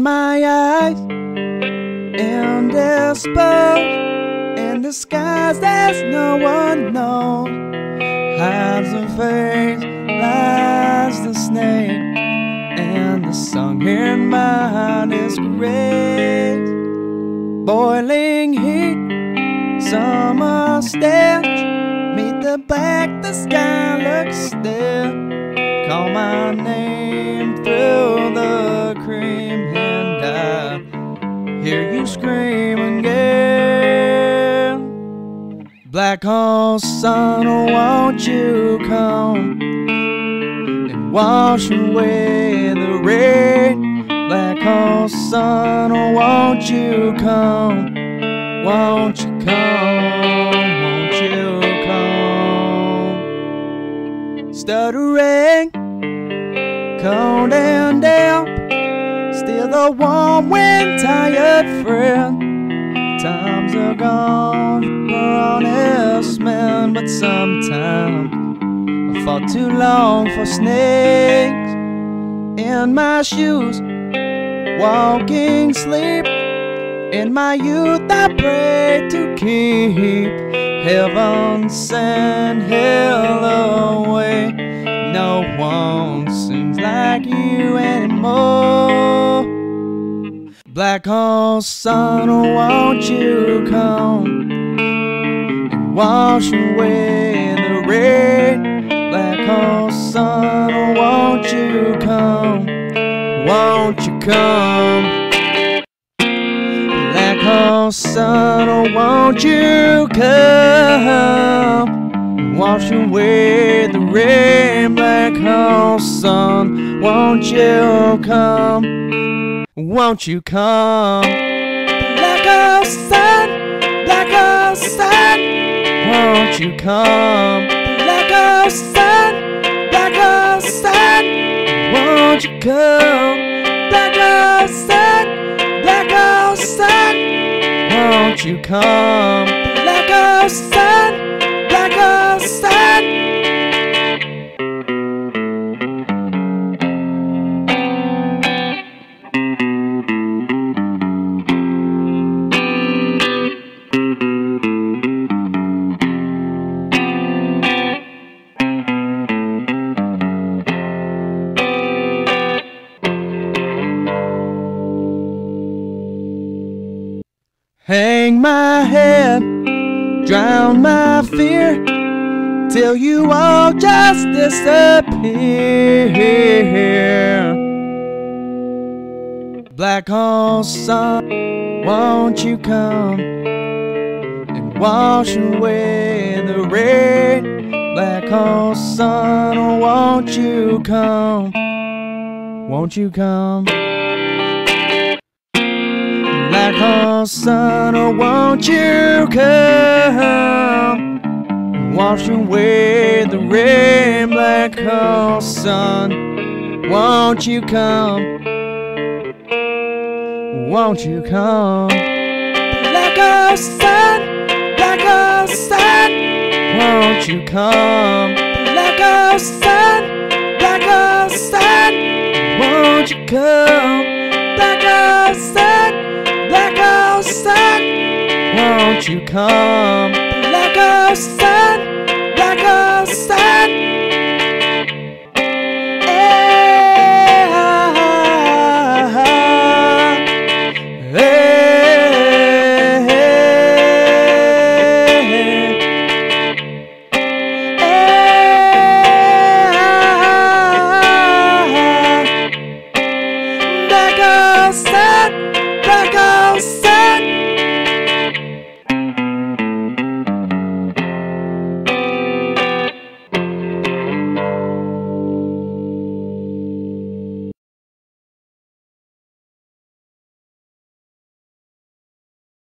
eyes and indisposed in disguise as no one knows. Hides the face, lies the snake, and the song in mine is grace. Boiling heat, summer stench, meet the black, the sky looks still. Call my name hear you scream again. Black sun, oh, won't you come and wash away the rain? Black sun, oh, won't you come? Won't you come? Won't you come? Stuttering, cold and damp, the warm wind, tired friend. Times are gone for honest men, but sometimes I fought too long for snakes in my shoes, walking sleep. In my youth, I prayed to keep heaven sent hell away. No one sings like you anymore. Black hole sun, won't you come and wash away the rain? Black hole sun, won't you come? Won't you come? Black hole sun, won't you come and wash away the rain? Black hole sun, won't you come? Won't you come? Black sun, black sun, won't you come? Black sun, black sun, won't you come? Black sun, black sun, won't you come? Black hole Hang my head, drown my fear, till you all just disappear. Black hole sun, won't you come and wash away the rain? Black hole sun, won't you come? Won't you come? Black hole sun, oh, won't you come? Wash away the rain, black hole sun. Won't you come? Won't you come? Black hole sun, black hole sun. Won't you come? Black hole sun, black hole sun. Won't you come? Black hole won't you come? Black Sun, black Sun.